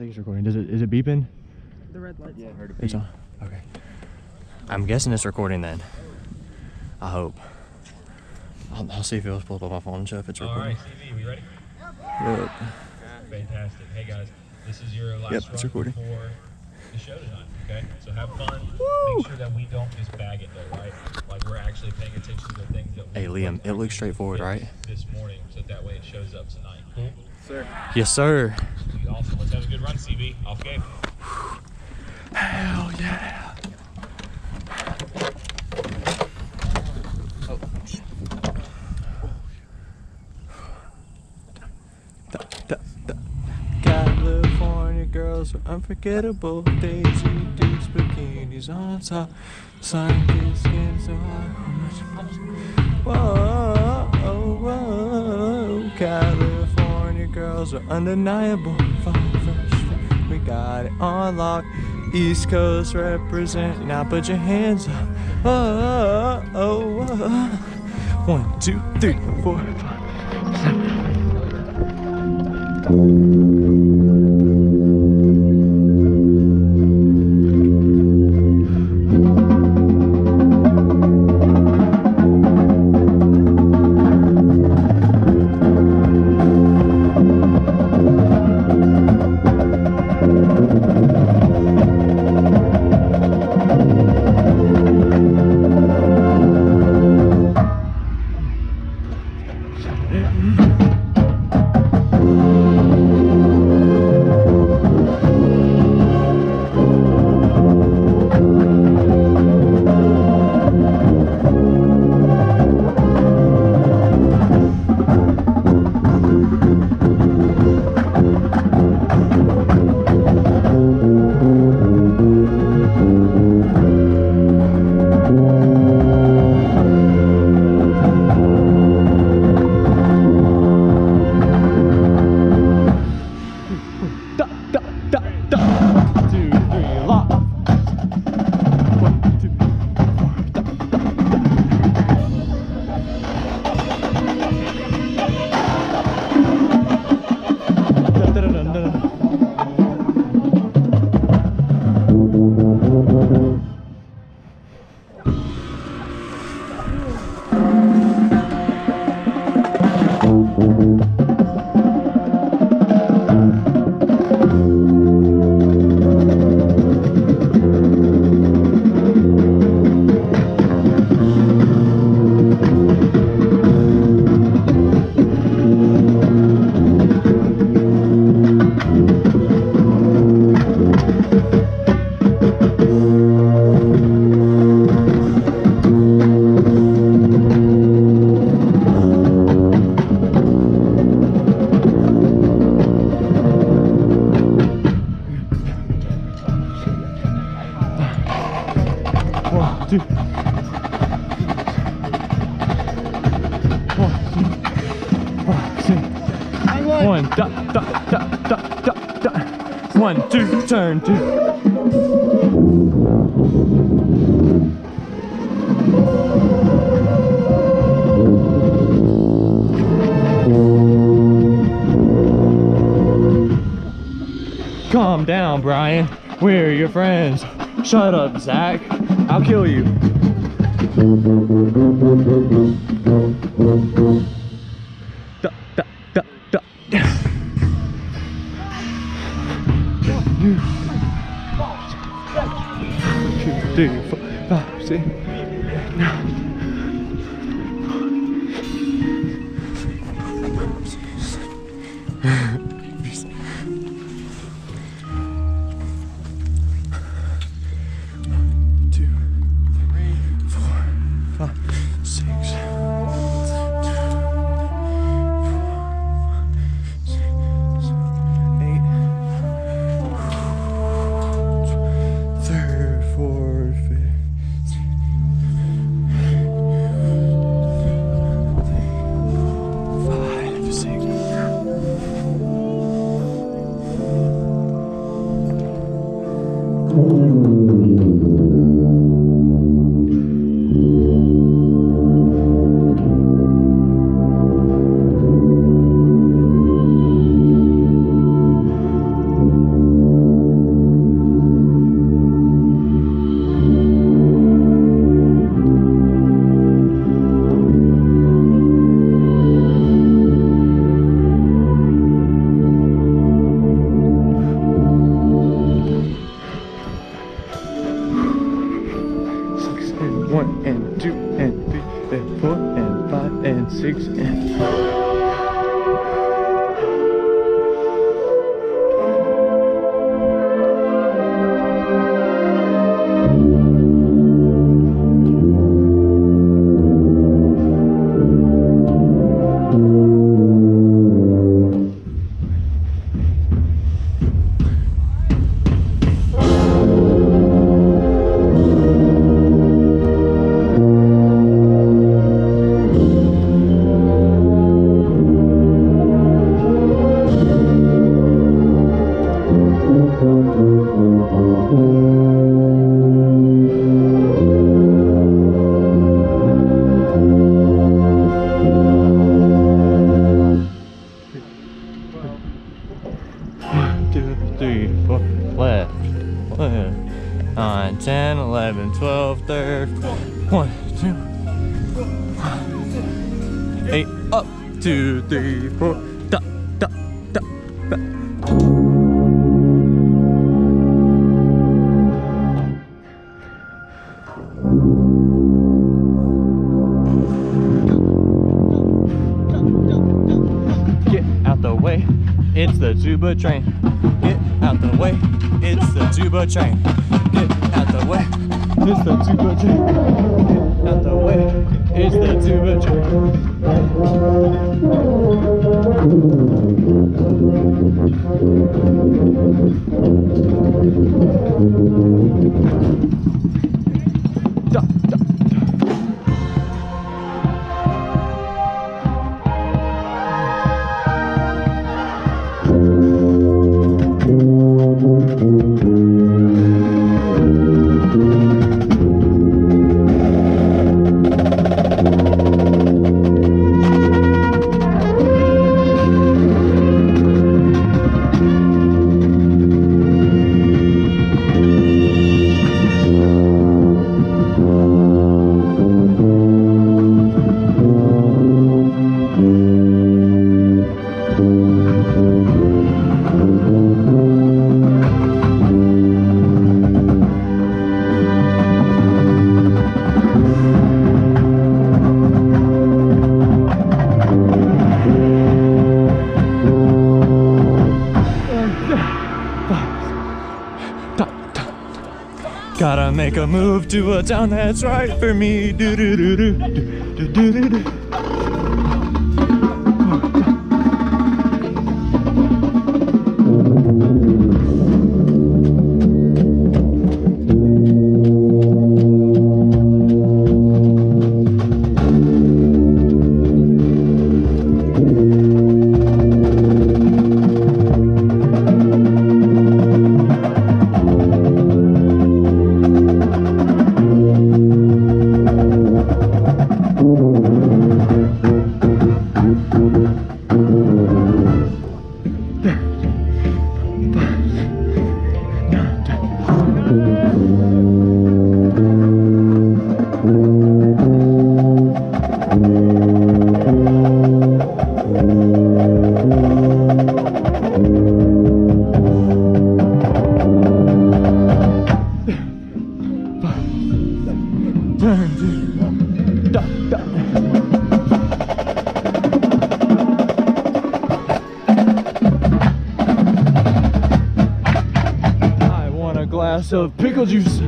think it's recording. Does it? Is it beeping? The red lights. Yeah, I heard it. It's on. Okay. I'm guessing it's recording then. I hope. I'll, I'll see if it was pulled up my phone and show if it's recording. right, CV, we ready? Yep. Fantastic. Hey guys, this is your last Yep, it's recording. before the show tonight. Okay, so have fun. Make sure that we don't just bag it though, right? Like we're actually paying attention to the things that. we Hey, Liam, it looks straightforward, right? This morning, so that way it shows up tonight. Cool. Sir. Yes, sir. Awesome. Let's have a good run, CV. Off game. Hell yeah. Da, da, da. Are unforgettable. Daisy Dukes bikinis on top. Sun kissed skin so hot. Whoa, whoa, California girls are undeniable. We got it on lock. East Coast represent. Now put your hands up. Oh, oh, oh, oh. One, two, three, four, five, seven. One, da, da, da, da, da, da. One, two, turn two. Calm down, Brian. We're your friends. Shut up, Zack. I'll kill you. Four, five, six. two, One, and two, three, four. Left, left. Nine, 10, 11, 12, third. One, two. Eight, up. Two, three, four. Da, da, da, da. It's the tuba train. Get out the way, it's the tuba train. Get out the way, it's the tuba train. Get out the way, it's the tuba train. Da, make a move to a town that's right for me. Do do do do do do do do. of pickle juice.